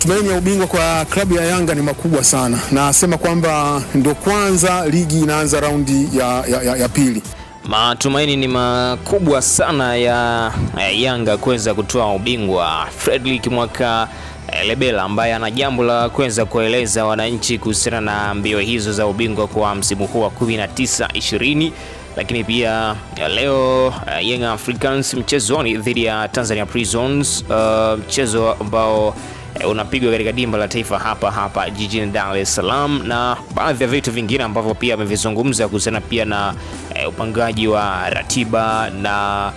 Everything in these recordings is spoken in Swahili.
Matumaini ya ubingwa kwa klabu ya Yanga ni makubwa sana. Nasema kwamba ndio kwanza ligi inaanza raundi ya, ya, ya, ya pili. Matumaini ni makubwa sana ya ya Yanga kuweza kutoa ubingwa. Fredrick Mwaka Lebela ambaye ana jambo la kuweza kueleza wananchi kuhusiana na mbio hizo za ubingwa kwa msimu huu wa 19 20 lakini pia leo uh, Young Africans mchezoni dhidi ya Tanzania Prisons, uh, mchezo ambao unapigwa katika dimba la taifa hapa hapa jijini Dar es Salaam, na baadhi ya vitu vingine ambavyo pia amevizungumza kuhusiana pia na e, upangaji wa ratiba na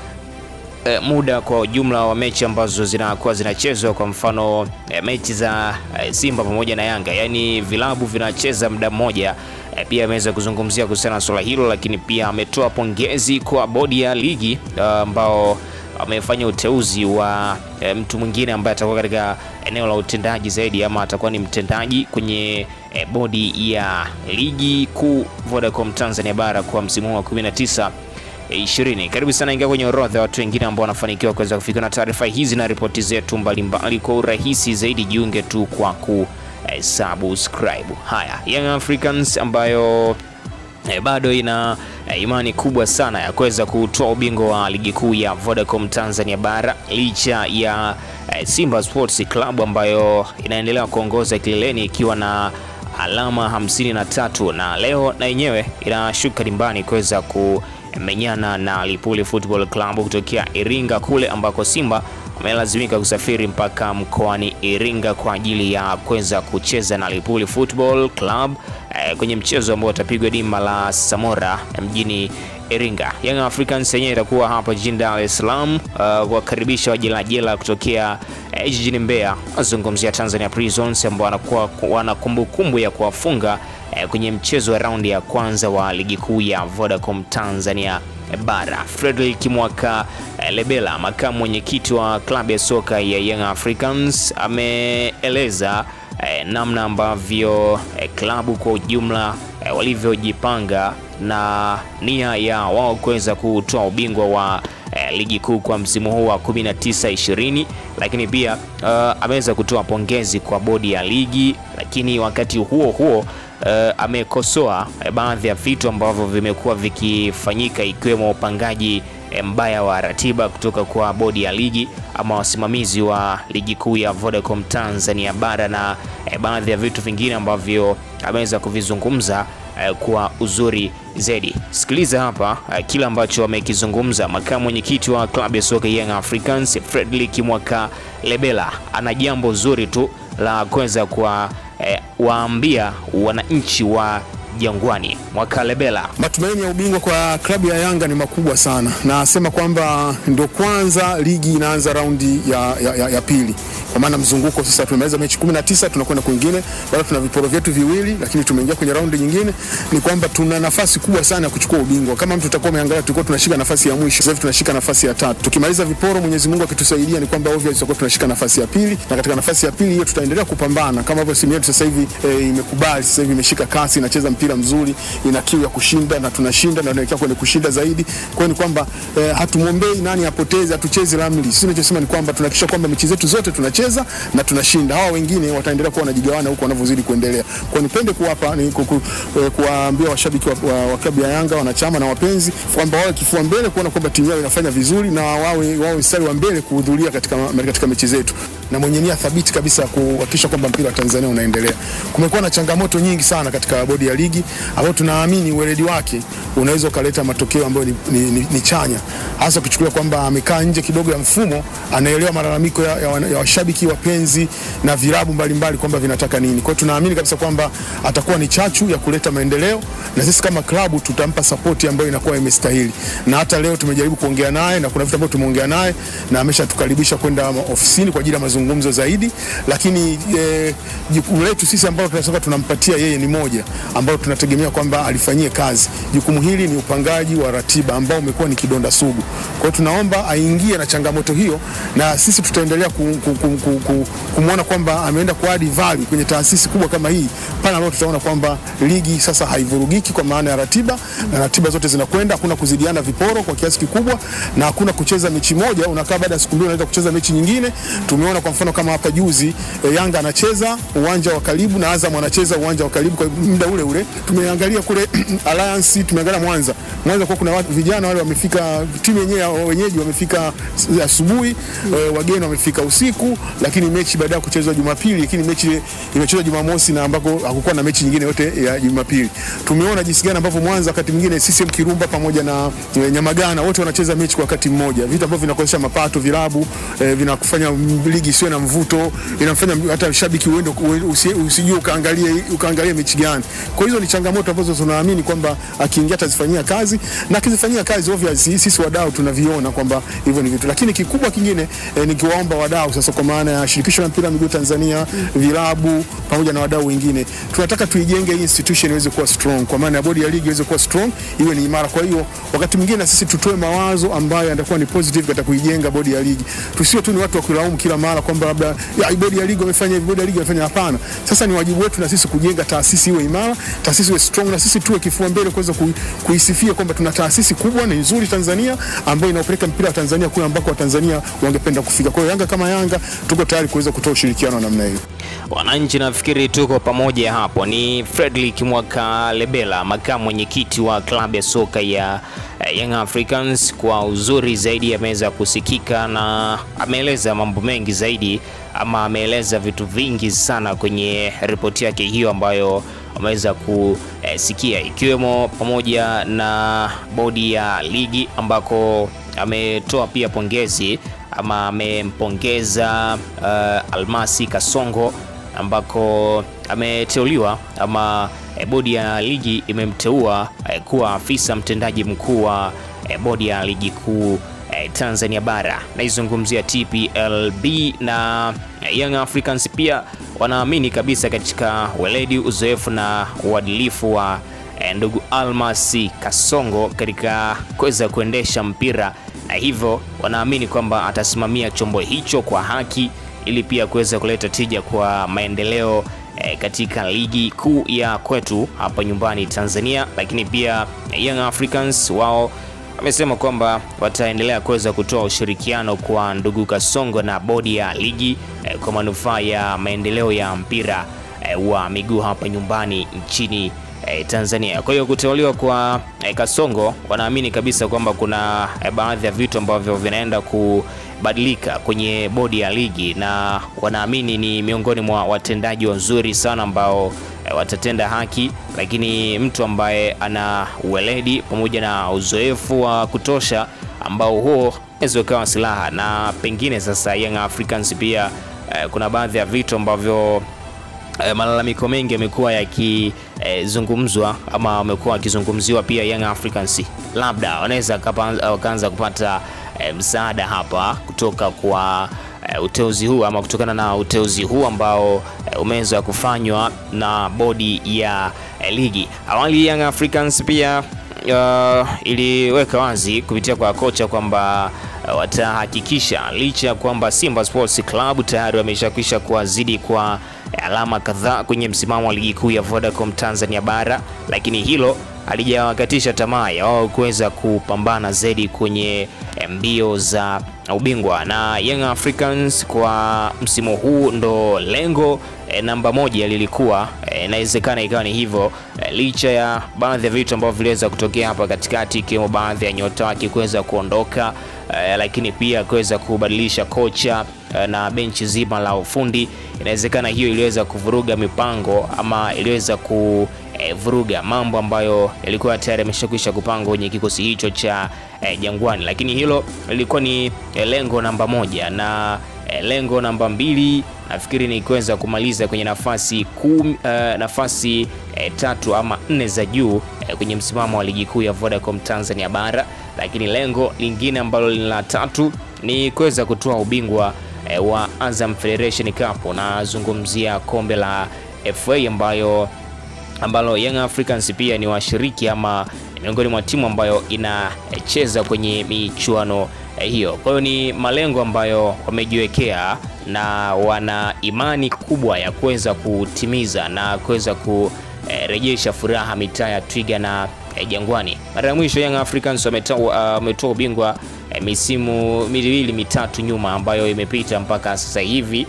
e, muda kwa ujumla wa mechi ambazo zinakuwa zinachezwa. Kwa mfano e, mechi za e, Simba pamoja na Yanga, yaani vilabu vinacheza muda mmoja. Eh, pia ameweza kuzungumzia kuhusiana na swala hilo, lakini pia ametoa pongezi kwa bodi ya ligi ambao uh, amefanya uteuzi wa e, mtu mwingine ambaye atakuwa katika eneo la utendaji zaidi ama atakuwa ni mtendaji kwenye e, bodi ya ligi kuu Vodacom Tanzania bara kwa msimu wa 19 20. Karibu sana, ingia kwenye orodha ya watu wengine ambao wanafanikiwa kuweza kufika na taarifa hizi na ripoti zetu mbalimbali kwa urahisi zaidi. Jiunge tu kwa ku subscribe. Haya, Young Africans ambayo E, bado ina e, imani kubwa sana ya kuweza kutoa ubingwa wa ligi kuu ya Vodacom Tanzania bara licha ya e, Simba Sports Club ambayo inaendelea kuongoza kileleni ikiwa na alama hamsini na tatu. Na leo na yenyewe inashuka dimbani kuweza kumenyana na Lipuli Football Club kutokea Iringa kule ambako Simba wamelazimika kusafiri mpaka mkoani Iringa kwa ajili ya kuweza kucheza na Lipuli Football Club eh, kwenye mchezo ambao utapigwa dimba la Samora mjini Iringa. Young Africans yenyewe itakuwa hapa jijini Dar es Salaam uh, kuwakaribisha wajelajela kutokea eh, jijini Mbeya, azungumzia Tanzania Prisons ambao wanakuwa wana kumbukumbu ya kuwafunga eh, kwenye mchezo wa raundi ya kwanza wa ligi kuu ya Vodacom Tanzania bara. Fredrick Mwaka Lebela, makamu mwenyekiti wa klabu ya soka ya Young Africans, ameeleza eh, namna ambavyo eh, klabu kwa ujumla eh, walivyojipanga na nia ya wao kuweza kutoa ubingwa wa eh, ligi kuu kwa msimu huu wa 19 20, lakini pia uh, ameweza kutoa pongezi kwa bodi ya ligi, lakini wakati huo huo Uh, amekosoa uh, baadhi ya vitu ambavyo vimekuwa vikifanyika ikiwemo upangaji mbaya wa ratiba kutoka kwa bodi ya ligi ama wasimamizi wa ligi kuu ya Vodacom Tanzania bara na baadhi ya vitu vingine ambavyo ameweza kuvizungumza kwa uzuri zaidi. Sikiliza hapa uh, kile ambacho amekizungumza makamu mwenyekiti wa klabu ya soka Young Africans Fredrick Mwaka Lebela. Ana jambo zuri tu la kuweza kwa eh, wananchi wa Jangwani. Mwakalebela, matumaini ya ubingwa kwa klabu ya Yanga ni makubwa sana. Nasema kwamba ndio kwanza ligi inaanza raundi ya, ya, ya, ya pili, kwa maana mzunguko sasa tumemaliza mechi 19 tunakwenda kwingine, bado tuna viporo vyetu viwili, lakini tumeingia kwenye raundi nyingine. Ni kwamba tuna nafasi kubwa sana ya kuchukua ubingwa. Kama mtu utakuwa umeangalia, tulikuwa tunashika nafasi ya mwisho, sasa tunashika nafasi ya tatu. Tukimaliza viporo, Mwenyezi Mungu akitusaidia, ni kwamba obviously tutakuwa tunashika nafasi ya pili, na katika nafasi ya pili hiyo tutaendelea kupambana kama hivyo. Simu yetu sasa hivi e, imekubali sasa hivi imeshika kasi, inacheza mpira mzuri, ina kiu ya kushinda na tunashinda na tunaelekea kwenye kushinda zaidi. Kwa ni kwamba e, hatumwombei nani apoteze, hatuchezi ramli. Sisi tunachosema ni kwamba tunahakikisha kwamba mechi zetu zote tunacheza na tunashinda. Hawa wengine wataendelea kuwa wanajigawana huko wanavyozidi kuendelea. Kwa nipende kuwapa ni eh, kuwaambia washabiki wa, wa, wa klabu ya Yanga wanachama na wapenzi kwamba wawe kifua mbele kuona kwamba timu yao inafanya vizuri na wawe wawe mstari wa mbele kuhudhuria katika, katika mechi zetu na mwenye nia thabiti kabisa ya kuhakikisha kwamba mpira wa Tanzania unaendelea. Kumekuwa na changamoto nyingi sana katika bodi ya ligi ambayo tunaamini uweledi wake unaweza ukaleta matokeo ambayo ni, ni, ni, ni chanya, hasa ukichukulia kwamba amekaa nje kidogo ya mfumo, anaelewa malalamiko ya, ya, ya washabiki, wapenzi na vilabu mbalimbali kwamba vinataka nini. Kwa hiyo tunaamini kabisa kwamba atakuwa ni chachu ya kuleta maendeleo, na sisi kama klabu tutampa sapoti ambayo inakuwa imestahili, na hata leo tumejaribu kuongea naye na kuna vitu ambavyo tumeongea naye na ameshatukaribisha kwenda ofisini kwa ajili ya mazungumzo zaidi, lakini eh, jukumu letu sisi ambao tunasema tunampatia yeye ni moja ambao tunategemea kwamba alifanyie kazi. Jukumu hili ni upangaji wa ratiba ambao umekuwa ni kidonda sugu. Kwa hiyo tunaomba aingie na changamoto hiyo, na sisi tutaendelea ku, ku, ku, ku, ku, kumwona kwamba ameenda kuadi value kwenye taasisi kubwa kama hii pale ambapo tutaona kwamba ligi sasa haivurugiki kwa maana ya ratiba, na ratiba zote zinakwenda, hakuna kuzidiana viporo kwa kiasi kikubwa, na hakuna kucheza mechi moja unakaa baada ya siku mbili unaweza kucheza mechi nyingine. Tumeona kwa mfano kama hapa juzi e, Yanga anacheza uwanja wa karibu na Azam anacheza uwanja wa karibu kwa muda ule ule. Tumeangalia kule Alliance, tumeangalia Mwanza. Mwanza kwa kuna watu vijana wale wamefika, timu yenyewe wenyeji wamefika asubuhi, e, wageni wamefika usiku, lakini mechi baada ya kuchezwa Jumapili, lakini mechi imechezwa Jumamosi na ambako hakukuwa na mechi nyingine yote ya Jumapili. Tumeona jinsi gani ambavyo Mwanza wakati mwingine CCM Kirumba pamoja na e, Nyamagana wote wanacheza mechi kwa wakati mmoja, vitu ambavyo vinakosesha mapato vilabu e, vinakufanya ligi isiwe na mvuto, inamfanya hata shabiki uende usijue ukaangalie ukaangalie mechi gani. Kwa hizo ni changamoto ambazo tunaamini kwamba akiingia atazifanyia kazi na akizifanyia kazi obviously sisi wadau tunaviona kwamba hivyo ni vitu, lakini kikubwa kingine eh, nikiwaomba wadau sasa, kwa maana ya shirikisho la mpira miguu Tanzania, vilabu pamoja na wadau wengine, tunataka tuijenge institution iweze kuwa strong, kwa maana ya bodi ya ligi iweze kuwa strong, iwe ni imara. Kwa hiyo wakati mwingine na sisi tutoe mawazo ambayo yatakuwa ni positive katika kuijenga bodi ya ligi, tusiwe tu ni watu wa kulaumu kila mara kwamba labda ya bodi ya ligi wamefanya hivi, bodi ya ligi wamefanya. Hapana, sasa ni wajibu wetu na sisi kujenga taasisi iwe imara, taasisi iwe strong, na sisi tuwe kifua mbele kuweza ku, kuisifia kwamba tuna taasisi kubwa na nzuri Tanzania ambayo inaopeleka mpira wa Tanzania kule ambako Watanzania wangependa kufika. Kwa hiyo Yanga kama Yanga tuko tayari kuweza kutoa ushirikiano namna hiyo. Wananchi nafikiri tuko pamoja hapo. Ni Fredrick Mwaka Lebela, makamu mwenyekiti wa klabu ya soka ya Young Africans, kwa uzuri zaidi ameweza kusikika na ameeleza mambo mengi zaidi, ama ameeleza vitu vingi sana kwenye ripoti yake hiyo ambayo ameweza kusikia, ikiwemo pamoja na bodi ya ligi ambako ametoa pia pongezi ama amempongeza uh, Almasi Kasongo ambako ameteuliwa ama e, bodi ya ligi imemteua e, kuwa afisa mtendaji mkuu wa e, bodi ya ligi kuu Tanzania bara. Naizungumzia TPLB na Young Africans pia wanaamini kabisa katika weledi, uzoefu na uadilifu wa e, ndugu Almasi Kasongo katika kuweza kuendesha mpira na hivyo wanaamini kwamba atasimamia chombo hicho kwa haki ili pia kuweza kuleta tija kwa maendeleo e, katika ligi kuu ya kwetu hapa nyumbani Tanzania. Lakini pia Young Africans wao wamesema kwamba wataendelea kuweza kutoa ushirikiano kwa ndugu Kasongo na bodi ya ligi eh, kwa manufaa ya maendeleo ya mpira eh, wa miguu hapa nyumbani nchini eh, Tanzania. Kwa hiyo kuteuliwa kwa eh, Kasongo wanaamini kabisa kwamba kuna eh, baadhi ya vitu ambavyo vinaenda kubadilika kwenye bodi ya ligi na wanaamini ni miongoni mwa watendaji wazuri sana ambao watatenda haki, lakini mtu ambaye ana uweledi pamoja na uzoefu wa kutosha ambao huo unaweza ukawa silaha. Na pengine sasa Young Africans pia eh, kuna baadhi ya vitu ambavyo eh, malalamiko mengi yamekuwa yakizungumzwa eh, ama wamekuwa wakizungumziwa pia Young Africans, labda wanaweza wakaanza kupata eh, msaada hapa kutoka kwa uteuzi huu ama kutokana na uteuzi huu ambao uh, umeweza kufanywa na bodi ya uh, ligi. Awali Young Africans pia uh, iliweka wazi kupitia kwa kocha kwamba uh, watahakikisha licha ya kwamba Simba Sports Club tayari wameshakwisha kuwazidi kwa alama kadhaa kwenye msimamo wa ligi kuu ya Vodacom Tanzania bara, lakini hilo halijawakatisha tamaa ya wao kuweza kupambana zaidi kwenye mbio za ubingwa na Young Africans kwa msimu huu ndo lengo e, namba moja lilikuwa inawezekana e, ikawa ni hivyo e, licha ya baadhi ya vitu ambavyo viliweza kutokea hapa katikati ikiwemo baadhi ya nyota wake kuweza kuondoka e, lakini pia kuweza kubadilisha kocha e, na benchi zima la ufundi. Inawezekana hiyo iliweza kuvuruga mipango ama iliweza ku E, vuruga mambo ambayo yalikuwa tayari yameshakwisha kupangwa kwenye kikosi hicho cha e, Jangwani, lakini hilo lilikuwa ni e, lengo namba moja na e, lengo namba mbili nafikiri ni kuweza kumaliza kwenye nafasi kum, e, nafasi e, tatu ama nne za juu e, kwenye msimamo wa ligi kuu ya Vodacom Tanzania bara, lakini lengo lingine ambalo ni la tatu ni kuweza kutoa ubingwa e, wa Azam Federation Cup. Nazungumzia kombe la FA ambayo ambalo Young Africans pia ni washiriki ama miongoni mwa timu ambayo inacheza kwenye michuano hiyo. Kwa hiyo ni malengo ambayo wamejiwekea na wana imani kubwa ya kuweza kutimiza na kuweza kurejesha furaha mitaa ya Twiga na Jangwani. Mara ya mwisho Young Africans wametoa uh, ubingwa uh, misimu miwili mitatu nyuma ambayo imepita mpaka sasa hivi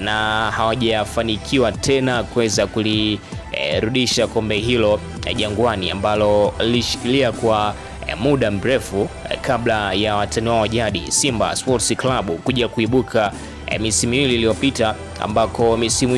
na hawajafanikiwa tena kuweza kulirudisha e, kombe hilo e, Jangwani ambalo lilishikilia kwa e, muda mrefu kabla ya watani wao jadi Simba Sports Club kuja kuibuka misimu miwili iliyopita ambako misimu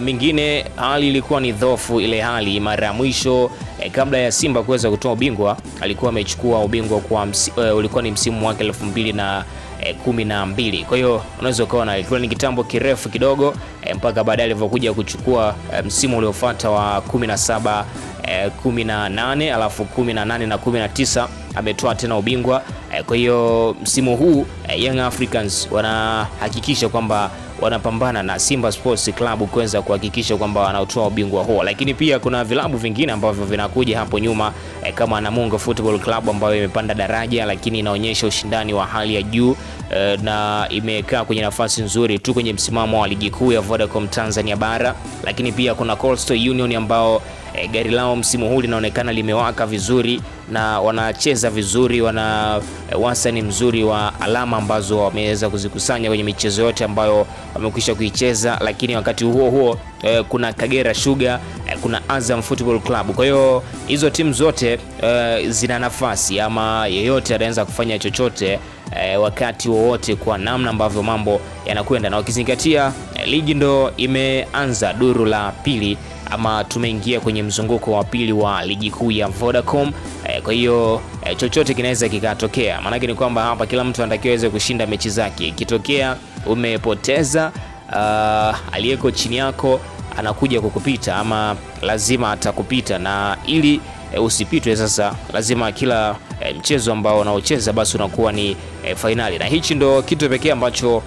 mingine hali ilikuwa ni dhofu. Ile hali mara ya mwisho kabla ya Simba kuweza kutoa ubingwa alikuwa amechukua ubingwa kwa msi, e, ulikuwa ni msimu wake elfu mbili na e, kumi na mbili. Kwa hiyo unaweza ukaona ilikuwa ni kitambo kirefu kidogo e, mpaka baadaye alivyokuja kuchukua e, msimu uliofuata wa 17 e, 18 alafu 18 na 19 ametoa tena ubingwa e, kwa hiyo msimu huu e, Young Africans wanahakikisha kwamba wanapambana na Simba Sports Club kuweza kuhakikisha kwamba wanaotoa ubingwa huo, lakini pia kuna vilabu vingine ambavyo vinakuja hapo nyuma e, kama Namungo Football Club ambayo imepanda daraja, lakini inaonyesha ushindani wa hali ya juu e, na imekaa kwenye nafasi nzuri tu kwenye msimamo wa ligi kuu ya Vodacom Tanzania bara, lakini pia kuna Coastal Union ambao e, gari lao msimu huu linaonekana limewaka vizuri na wanacheza vizuri, wana e, wastani mzuri wa alama ambazo wameweza kuzikusanya kwenye michezo yote ambayo wamekwisha kuicheza. Lakini wakati huo huo e, kuna Kagera Sugar e, kuna Azam Football Club. Kwa hiyo hizo timu zote e, zina nafasi ama yeyote anaweza kufanya chochote e, wakati wowote kwa namna ambavyo mambo yanakwenda, na wakizingatia e, ligi ndo imeanza duru la pili ama tumeingia kwenye mzunguko wa pili wa ligi kuu ya Vodacom. E, kwa hiyo e, chochote kinaweza kikatokea. Maanake ni kwamba hapa kila mtu anatakiwa aweze kushinda mechi zake. Ikitokea umepoteza, uh, aliyeko chini yako anakuja kukupita ama lazima atakupita, na ili e, usipitwe sasa, lazima kila e, mchezo ambao unaocheza basi unakuwa ni e, fainali, na hichi ndo kitu pekee ambacho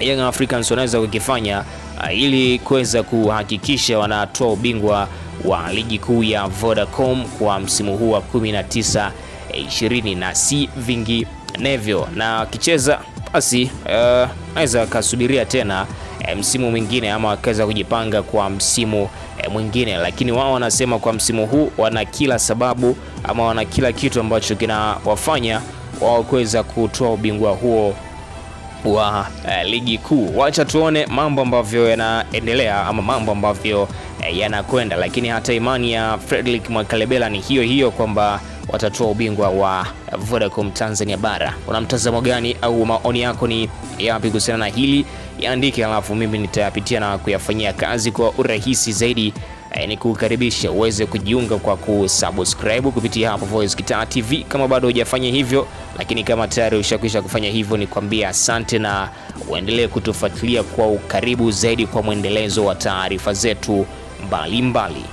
Young Africans wanaweza kukifanya ili kuweza kuhakikisha wanatoa ubingwa wa ligi kuu ya Vodacom kwa msimu huu wa 19 20 na si vinginevyo, na wakicheza basi uh, naweza wakasubiria tena uh, msimu mwingine ama wakaweza kujipanga kwa msimu uh, mwingine, lakini wao wanasema kwa msimu huu wana kila sababu ama wana kila kitu ambacho kinawafanya wao kuweza kutoa ubingwa huo wa uh, ligi kuu. Wacha tuone mambo ambavyo yanaendelea ama mambo ambavyo uh, yanakwenda, lakini hata imani ya Fredrick Mwakalebela ni hiyo hiyo kwamba watatoa ubingwa wa Vodacom Tanzania bara. Una mtazamo gani au maoni yako ni yapi kuhusiana na hili? Yaandike, alafu mimi nitayapitia na kuyafanyia kazi kwa urahisi zaidi. E, ni kukaribisha uweze kujiunga kwa kusubscribe kupitia hapo Voice Kitaa TV kama bado hujafanya hivyo, lakini kama tayari ushakwisha kufanya hivyo, ni kwambia asante na uendelee kutufuatilia kwa ukaribu zaidi kwa mwendelezo wa taarifa zetu mbalimbali.